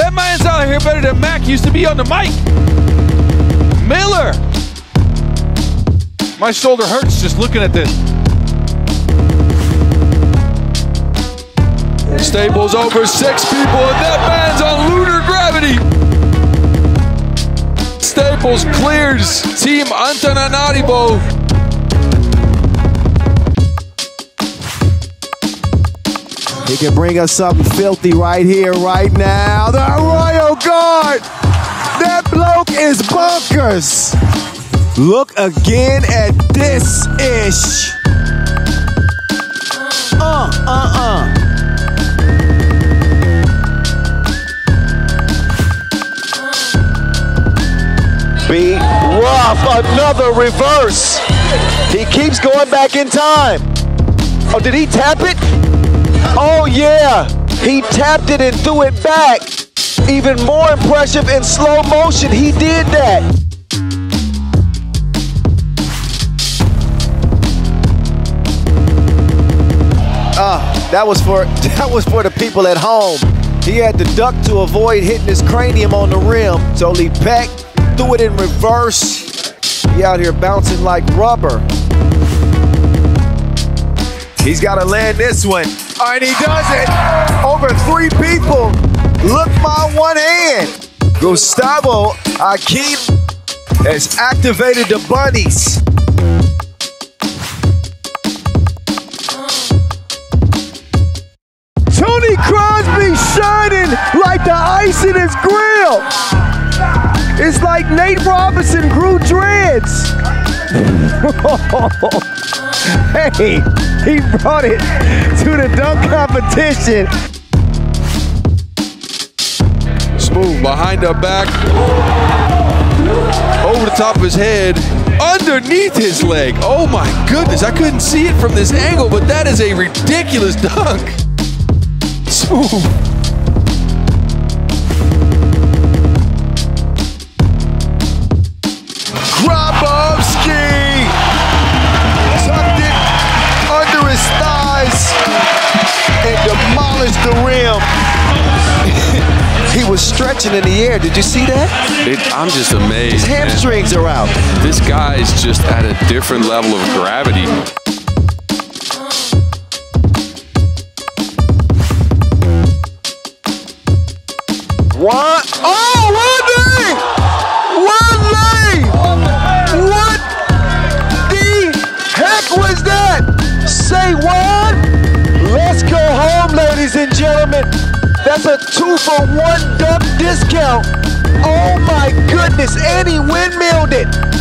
That man's out here better than Mac used to be on the mic. Miller. My shoulder hurts just looking at this. Staples over six people, and that man's on lunar gravity. Staples clears Team Antananarivo. He can bring us something filthy right here, right now. The Royal Guard! That bloke is bunkers! Look again at this ish. Uh, uh, uh. Be rough. Another reverse. He keeps going back in time. Oh, did he tap it? Oh, yeah. He tapped it and threw it back. Even more impressive in slow motion. He did that. Uh, that was for that was for the people at home. He had to duck to avoid hitting his cranium on the rim. So Lipek threw it in reverse. He out here bouncing like rubber. He's got to land this one. And he does it. Over three people. Look my one hand. Gustavo Akin has activated the bunnies. Tony Crosby shining like the ice in his grill. It's like Nate Robinson grew dreads. hey, he brought it to the dunk competition. Smooth behind the back, over the top of his head, underneath his leg. Oh my goodness, I couldn't see it from this angle, but that is a ridiculous dunk. Smooth. Stretching in the air. Did you see that? It, I'm just amazed. His man. hamstrings are out. This guy's just at a different level of gravity. What? Oh! One leg! What the heck was that? Say what? Let's go home, ladies and gentlemen. That's a two for one dunk discount. Oh my goodness, and he windmilled it.